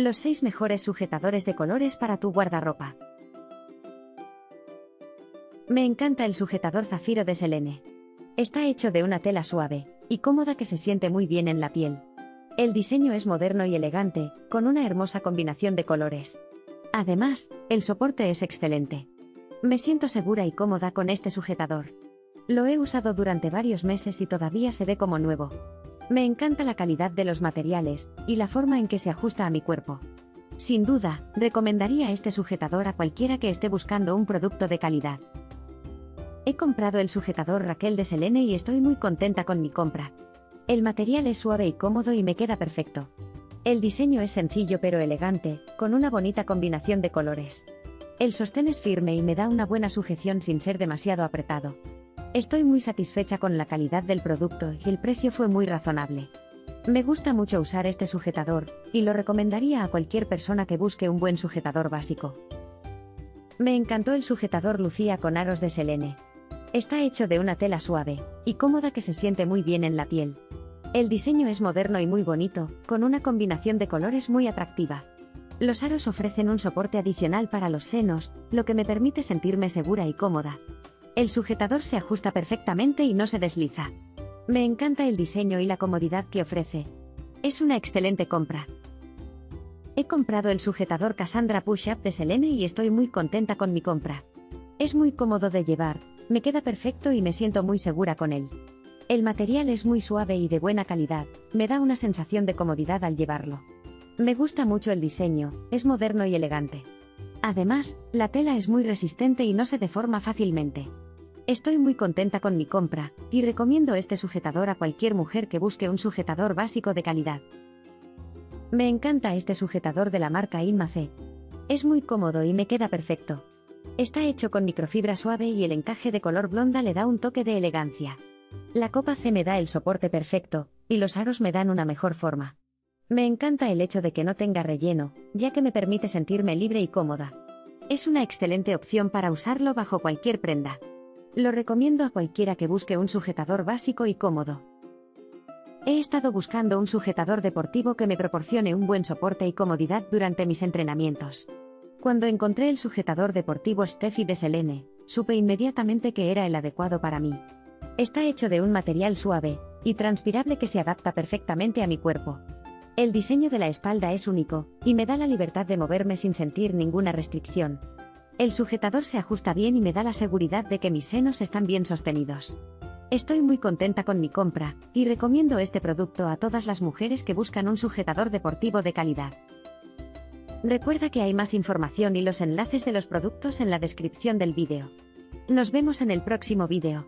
Los 6 mejores sujetadores de colores para tu guardarropa. Me encanta el sujetador zafiro de Selene. Está hecho de una tela suave y cómoda que se siente muy bien en la piel. El diseño es moderno y elegante, con una hermosa combinación de colores. Además, el soporte es excelente. Me siento segura y cómoda con este sujetador. Lo he usado durante varios meses y todavía se ve como nuevo. Me encanta la calidad de los materiales y la forma en que se ajusta a mi cuerpo. Sin duda, recomendaría este sujetador a cualquiera que esté buscando un producto de calidad. He comprado el sujetador Raquel de Selene y estoy muy contenta con mi compra. El material es suave y cómodo y me queda perfecto. El diseño es sencillo pero elegante, con una bonita combinación de colores. El sostén es firme y me da una buena sujeción sin ser demasiado apretado. Estoy muy satisfecha con la calidad del producto y el precio fue muy razonable. Me gusta mucho usar este sujetador, y lo recomendaría a cualquier persona que busque un buen sujetador básico. Me encantó el sujetador Lucía con aros de selene. Está hecho de una tela suave y cómoda que se siente muy bien en la piel. El diseño es moderno y muy bonito, con una combinación de colores muy atractiva. Los aros ofrecen un soporte adicional para los senos, lo que me permite sentirme segura y cómoda. El sujetador se ajusta perfectamente y no se desliza. Me encanta el diseño y la comodidad que ofrece. Es una excelente compra. He comprado el sujetador Cassandra Push-Up de Selene y estoy muy contenta con mi compra. Es muy cómodo de llevar, me queda perfecto y me siento muy segura con él. El material es muy suave y de buena calidad, me da una sensación de comodidad al llevarlo. Me gusta mucho el diseño, es moderno y elegante. Además, la tela es muy resistente y no se deforma fácilmente. Estoy muy contenta con mi compra, y recomiendo este sujetador a cualquier mujer que busque un sujetador básico de calidad. Me encanta este sujetador de la marca C. Es muy cómodo y me queda perfecto. Está hecho con microfibra suave y el encaje de color blonda le da un toque de elegancia. La copa C me da el soporte perfecto, y los aros me dan una mejor forma. Me encanta el hecho de que no tenga relleno, ya que me permite sentirme libre y cómoda. Es una excelente opción para usarlo bajo cualquier prenda. Lo recomiendo a cualquiera que busque un sujetador básico y cómodo. He estado buscando un sujetador deportivo que me proporcione un buen soporte y comodidad durante mis entrenamientos. Cuando encontré el sujetador deportivo Steffi de Selene, supe inmediatamente que era el adecuado para mí. Está hecho de un material suave y transpirable que se adapta perfectamente a mi cuerpo. El diseño de la espalda es único, y me da la libertad de moverme sin sentir ninguna restricción. El sujetador se ajusta bien y me da la seguridad de que mis senos están bien sostenidos. Estoy muy contenta con mi compra, y recomiendo este producto a todas las mujeres que buscan un sujetador deportivo de calidad. Recuerda que hay más información y los enlaces de los productos en la descripción del vídeo. Nos vemos en el próximo vídeo.